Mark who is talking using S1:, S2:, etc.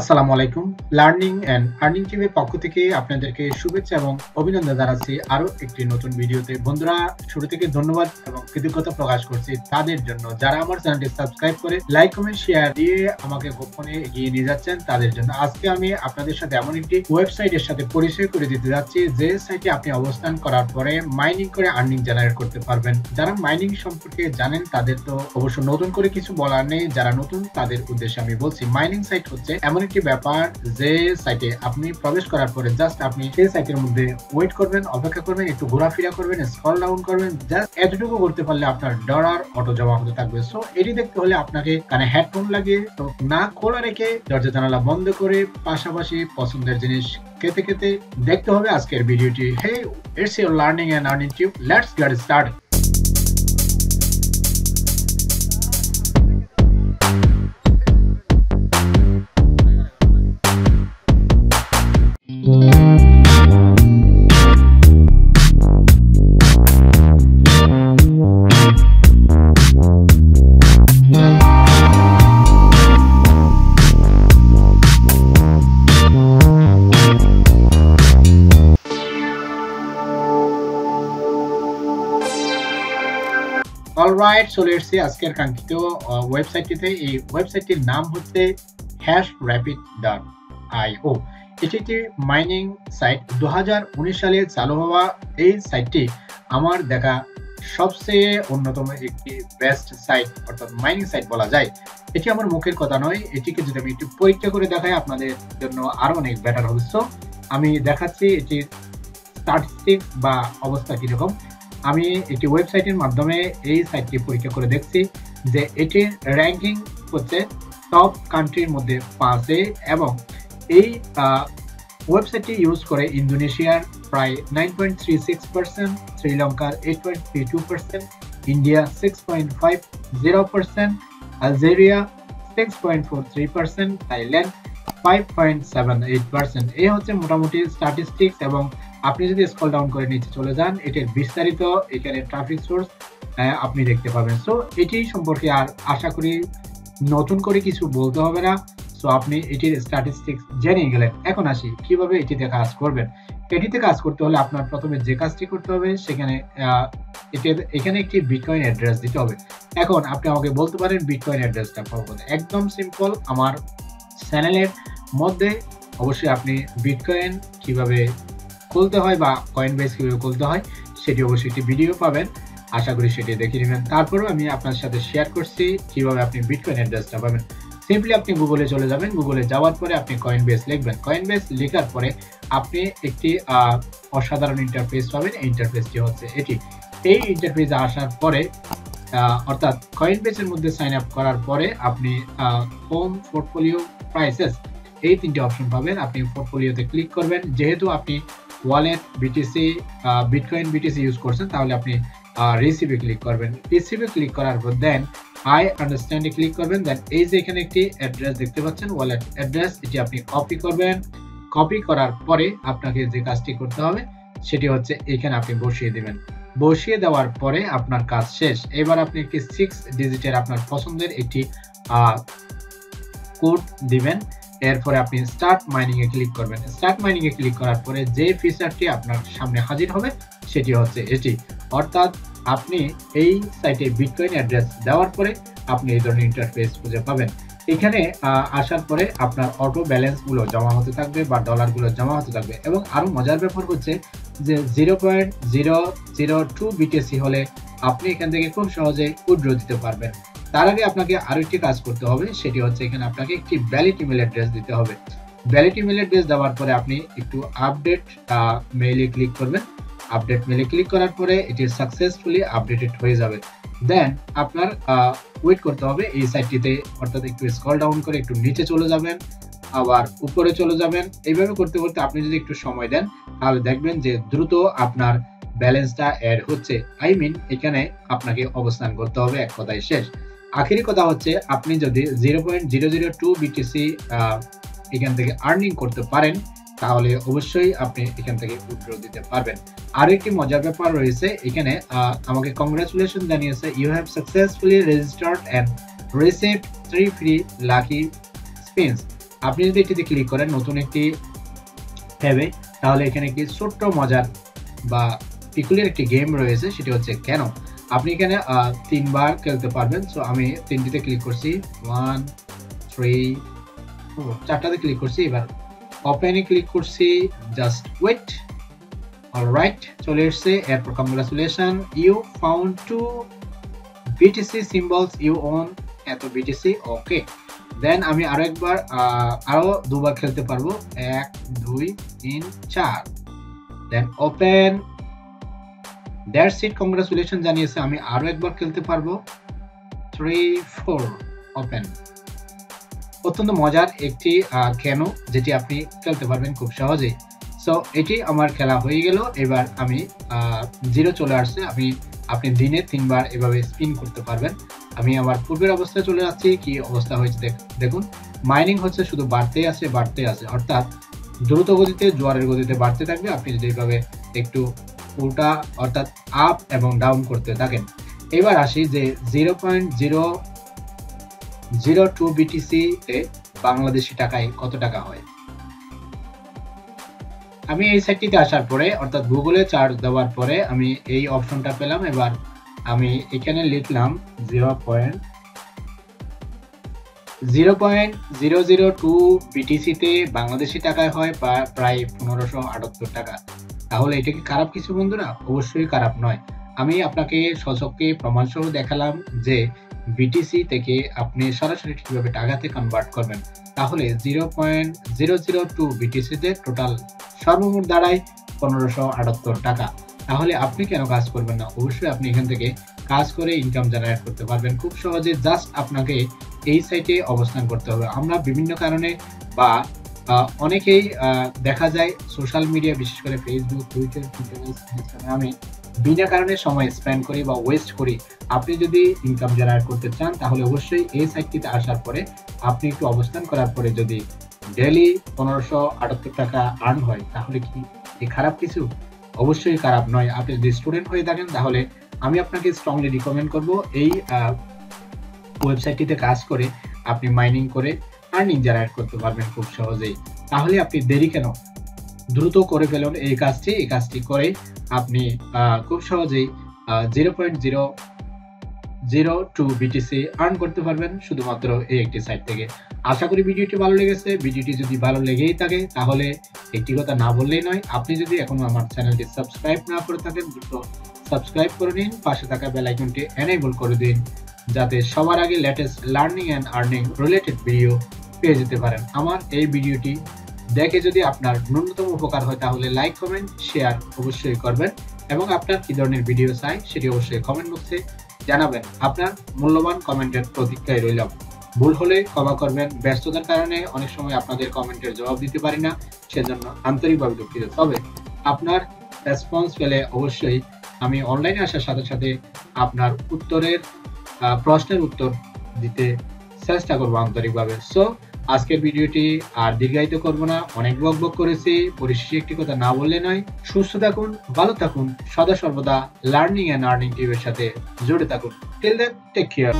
S1: আসসালামু আলাইকুম। Learning and earning টিমের পক্ষ থেকে আপনাদেরকে শুভেচ্ছা এবং অভিনন্দন জানাচ্ছি আরও একটি নতুন ভিডিওতে। বন্ধুরা শুরু থেকে ধন্যবাদ এবং কৃতজ্ঞতা প্রকাশ করছি তাদের জন্য। যারা আমার চ্যানেলটি সাবস্ক্রাইব করে লাইক, কমেন্ট শেয়ার দিয়ে আমাকে গোপনে এগিয়ে নিয়ে যাচ্ছেন, তাদের জন্য আজকে আমি আপনাদের সাথে এমন একটি ওয়েবসাইটের সাথে পরিচয় করে দিতে যাচ্ছি, যে সাইটে আপনি অবস্থান করার পরে মাইনিং করে আর্নিং জেনারেট করতে পারবেন। যারা মাইনিং সম্পর্কে জানেন, তাদের তো অবশ্য নতুন করে কিছু বলার নেই। যারা নতুন, তাদের উদ্দেশ্যে আমি বলছি মাইনিং সাইট হচ্ছে এমন একটি ব্যাপার যে সাইটে আপনি প্রবেশ করার পরে জাস্ট আপনি সেই সাইটের মধ্যে ওয়েট করবেন, অপেক্ষা করবেন, একটু ঘোরাফেরা করবেন স্ক্রল ডাউন করবেন জাস্ট এতটুকু করতে পারলে আপনার ডলার অটো জমা হতে থাকবে। সো এটি দেখতে হলে আপনাকে কানে হেডফোন লাগিয়ে তো না খোলা রেখে দরজা জানালা বন্ধ করে পাশাপাশি পছন্দের জিনিস খেতে খেতে দেখতে হবে আজকের ভিডিওটি। Hey it's your learning and earning tube let's get start alright চলে এসেছি আজকের কাঙ্ক্ষিত ওয়েবসাইটটিতে এই ওয়েবসাইটটির নাম হচ্ছে হ্যাশ র্যাপিড ডট আইও এটি একটি মাইনিং সাইট দু সালে চালু হওয়া এই সাইটটি আমার দেখা সবচেয়ে অন্যতম একটি বেস্ট সাইট অর্থাৎ মাইনিং সাইট বলা যায়। এটি আমার মুখের কথা নয়। এটিকে যদি আমি একটু পরীক্ষা করে দেখাই, আপনাদের জন্য আরও অনেক বেটার হবে। সো আমি দেখাচ্ছি এটির স্টাটিস্টিক বা অবস্থা কীরকম। আমি একটি ওয়েবসাইটের মাধ্যমে এই সাইটটি পরীক্ষা করে দেখছি যে এটির র্যাঙ্কিং হচ্ছে টপ কান্ট্রির মধ্যে পাঁচে এবং এই ওয়েবসাইটটি ইউজ করে ইন্দোনেশিয়ার প্রায় nine point three six percent শ্রীলঙ্কার eight point three two percent India six point five zero percent Algeria six point four three percent Thailand five point seven eight percent এই হচ্ছে মোটামুটি স্ট্যাটিস্টিক্স এবং আপনি যদি স্কল ডাউন করে নিচে চলে যান, এটির বিস্তারিত এখানে ট্রাফিক সোর্স আপনি দেখতে পাবেন। সো এটি সম্পর্কে আর আশা করি নতুন করে কিছু বলতে হবে না। সো আপনি এটির স্ট্যাটিস্টিক্স জেনে গেলেন। এখন আসি, কীভাবে এটিতে কাজ করবেন? এটিতে কাজ করতে হলে আপনার প্রথমে যে কাজটি করতে হবে, সেখানে এখানে একটি বিটকয়েন অ্যাড্রেস দিতে হবে। এখন আপনি আমাকে বলতে পারেন বিটকয়েন অ্যাড্রেসটা পাবো একদম সিম্পল আমার চ্যানেলের মধ্যে অবশ্যই আপনি বিটকয়েন কীভাবে খুলতে হয় বা কয়েন বেস কীভাবে খুলতে হয়, সেটি অবশ্যই একটি ভিডিও পাবেন। আশা করি সেটি দেখে নেবেন। তারপরেও আমি আপনার সাথে শেয়ার করছি কীভাবে আপনি বিটকয়েন অ্যাড্রেসটা পাবেন। সিম্পলি আপনি গুগলে চলে যাবেন। গুগলে যাওয়ার পরে আপনি কয়েন বেস লিখবেন। কয়েন বেস লেখার পরে আপনি একটি অসাধারণ ইন্টারফেস পাবেন। ইন্টারফেসটি হচ্ছে এটি। এই ইন্টারফেসে আসার পরে অর্থাৎ কয়েন বেসের মধ্যে সাইন আপ করার পরে আপনি হোম পোর্টফোলিও প্রাইসেস এই তিনটি অপশন পাবেন। আপনি পোর্টফোলিওতে ক্লিক করবেন। যেহেতু আপনি wallet BTC bitcoin BTC use করছেন, তাহলে আপনি রিসিভে ক্লিক করবেন। রিসিভে ক্লিক করার পর দেন আই আন্ডারস্ট্যান্ডে ক্লিক করবেন। দেন এই যে এখানে একটি অ্যাড্রেস দেখতে পাচ্ছেন ওয়ালেট অ্যাড্রেস এটি আপনি কপি করবেন। কপি করার পরে আপনাকে যে কাজটি করতে হবে, সেটি হচ্ছে এখানে আপনি বসিয়ে দেবেন। বসিয়ে দেওয়ার পরে আপনার কাজ শেষ। এবার আপনি একটি সিক্স ডিজিটের আপনার পছন্দের একটি কোড দিবেন। এরপরে আপনি স্টার্ট মাইনিং এ ক্লিক করবেন। স্টার্ট মাইনিং এ ক্লিক করার পরে যে ফিচারটি আপনার সামনে হাজির হবে, সেটি হচ্ছে এটি। অর্থাৎ আপনি এই সাইটে বিটকয়েন অ্যাড্রেস দেওয়ার পরে আপনি এই ধরনের ইন্টারফেস খুঁজে পাবেন। এখানে আসার পরে আপনার অটো ব্যালেন্সগুলো জমা হতে থাকবে বা ডলারগুলো জমা হতে থাকবে এবং আরও মজার ব্যাপার হচ্ছে যে zero point zero zero two BTC হলে আপনি এখান থেকে খুব সহজে উইড্রো দিতে পারবেন। তার আগে আপনাকে আরও একটি কাজ করতে হবে, সেটি হচ্ছে এখানে আপনাকে একটি ভ্যালিড ইমেল অ্যাড্রেস দিতে হবে। ভ্যালিড ইমেল অ্যাড্রেস দেওয়ার পরে আপনি একটু আপডেট মেইলে ক্লিক করবেন। আপডেট মেলে ক্লিক করার পরে এটি সাকসেসফুলি আপডেটেড হয়ে যাবে। দেন আপনার ওয়েট করতে হবে, এই সাইটটিতে অর্থাৎ একটু স্ক্রল ডাউন করে একটু নিচে চলে যাবেন, আবার উপরে চলে যাবেন। এইভাবে করতে করতে আপনি যদি একটু সময় দেন, তাহলে দেখবেন যে দ্রুত আপনার ব্যালেন্সটা অ্যাড হচ্ছে। আই মিন এখানে আপনাকে অবস্থান করতে হবে, এক কথায় শেষ। আখেরি কথা হচ্ছে, আপনি যদি zero point zero zero two BTC এখান থেকে আর্নিং করতে পারেন, তাহলে অবশ্যই আপনি এখান থেকে উইথড্র দিতে পারবেন। আর একটি মজার ব্যাপার রয়েছে, এখানে আমাকে কংগ্রাচুলেশন জানিয়েছে you have successfully registered and received three free lucky spins আপনি যদি এটিতে ক্লিক করেন, নতুন একটি ট্যাবে তাহলে এখানে একটি ছোট্ট মজার বা পিকুলিয়ার একটি গেম রয়েছে, সেটি হচ্ছে কেন? আপনি এখানে তিনবার খেলতে পারবেন। সো আমি তিনটিতে ক্লিক করছি। ওয়ান থ্রি চারটাতে ক্লিক করছি। এবার ওপেনে ক্লিক করছি। জাস্ট ওয়েট অলরাইট চলে এসছে। এরপর congratulation you found two BTC symbols you won এত বিটিসি ওকে দেন আমি আরও একবার আরও দুবার খেলতে পারব। এক, দুই, তিন, চার। Then open that seat congratulation জানিয়েছে, আমি আরও একবার খেলতে পারব। থ্রি ফোর ওপেন অত্যন্ত মজার একটি কেন যেটি আপনি খেলতে পারবেন খুব সহজেই। সো এটি আমার খেলা হয়ে গেল। এবার আমি জিরো চলে আসছে। আমি, আপনি দিনে তিনবার এভাবে স্পিন করতে পারবেন। আমি আমার পূর্বের অবস্থায় চলে যাচ্ছি। কি অবস্থা হয়েছে দেখুন। মাইনিং হচ্ছে শুধু বাড়তেই আছে বাড়তে আছে। অর্থাৎ দ্রুত গতিতে, জোয়ারের গতিতে বাড়তে থাকবে। আপনি যদি এইভাবে একটু উল্টা অর্থাৎ আপ এবং ডাউন করতে থাকেন। এবার আসি যে zero point zero zero two বিটিসিতে Bangladeshi টাকায় কত টাকা হয়? আমি এই সাইটটিতে আসার পরে, অর্থাৎ গুগলে চার্জ দেওয়ার পরে আমি এই অপশনটা পেলাম। এবার আমি এখানে লিখলাম zero point zero point zero zero two বিটিসিতে Bangladeshi টাকায় হয় প্রায় পনেরোশো আটাত্তর টাকা। তাহলে এটা কি খারাপ কিছু বন্ধুরা? অবশ্যই খারাপ নয়। আমি আপনাকে সচককে প্রমাণ সহ দেখালাম যে বিটিসি থেকে আপনি সরাসরি কীভাবে টাকাতে কনভার্ট করবেন। তাহলে zero point zero zero two বিটিসিতে total সর্বমোট দাঁড়ায় পনেরোশো আটাত্তর টাকা। তাহলে আপনি কেন কাজ করবেন না? অবশ্যই আপনি এখান থেকে কাজ করে ইনকাম জেনারেট করতে পারবেন। খুব সহজে জাস্ট আপনাকে এই সাইটে অবস্থান করতে হবে। আমরা বিভিন্ন কারণে বা অনেকেই দেখা যায় সোশ্যাল মিডিয়া বিশেষ করে ফেসবুক টুইটার ইনস্টাগ্রামে বিনা কারণে সময় স্পেন্ড করি বা ওয়েস্ট করি। আপনি যদি ইনকাম জেনারেট করতে চান, তাহলে অবশ্যই এই সাইটটিতে আসার পরে আপনি একটু অবস্থান করার পরে যদি ডেলি পনেরোশো আটাত্তর টাকা আর্ন হয়, তাহলে কি এই খারাপ কিছু? অবশ্যই খারাপ নয়। আপনি যদি স্টুডেন্ট হয়ে থাকেন, তাহলে আমি আপনাকে স্ট্রংলি রিকমেন্ড করব এই ওয়েবসাইটটিতে কাজ করে আপনি মাইনিং করে আর্নিং জেনারেট করতে পারবেন খুব সহজেই। তাহলে আপনি দেরি কেন? দ্রুত করে ফেলুন এই কাজটি এই কাজটি করে আপনি খুব সহজেই zero point zero zero two BTC earn করতে পারবেন শুধুমাত্র এই একটি সাইট থেকে। আশা করি ভিডিওটি ভালো লেগেছে। ভিডিওটি যদি ভালো লেগেই থাকে, তাহলে একটি কথা না বললেই নয়, আপনি যদি এখনও আমার চ্যানেলটি সাবস্ক্রাইব না করে থাকেন, দ্রুত সাবস্ক্রাইব করে নিন, পাশে থাকা বেল আইকনটি এনেবল করে দিন, যাতে সবার আগে latest learning and earning related video পেয়ে যেতে পারেন। আমার এই ভিডিওটি দেখে যদি আপনার ন্যূনতম উপকার হয়, তাহলে লাইক, কমেন্ট, শেয়ার অবশ্যই করবেন এবং আপনার কি ধরনের ভিডিও চাই সেটি অবশ্যই কমেন্ট বক্সে জানাবেন। আপনার মূল্যবান কমেন্টের প্রতীক্ষায় রইলাম। ভুল হলে ক্ষমা করবেন। ব্যস্ততার কারণে অনেক সময় আপনাদের কমেন্টের জবাব দিতে পারি না, সেজন্য আন্তরিকভাবে দুঃখিত। তবে আপনার রেসপন্স পেলে অবশ্যই আমি অনলাইনে আসার সাথে সাথে আপনার উত্তরের প্রশ্নের উত্তর দিতে চেষ্টা করব আন্তরিকভাবে। সো আজকের ভিডিওটি আর দীর্ঘায়িত করব না, অনেক বক বক করেছি, পরিশেষে একটি কথা না বললে নয়। সুস্থ থাকুন, ভালো থাকুন, সদা সর্বদা লার্নিং অ্যান্ড আর্নিং টিভির সাথে জুড়ে থাকুন। টেল টেক কেয়ার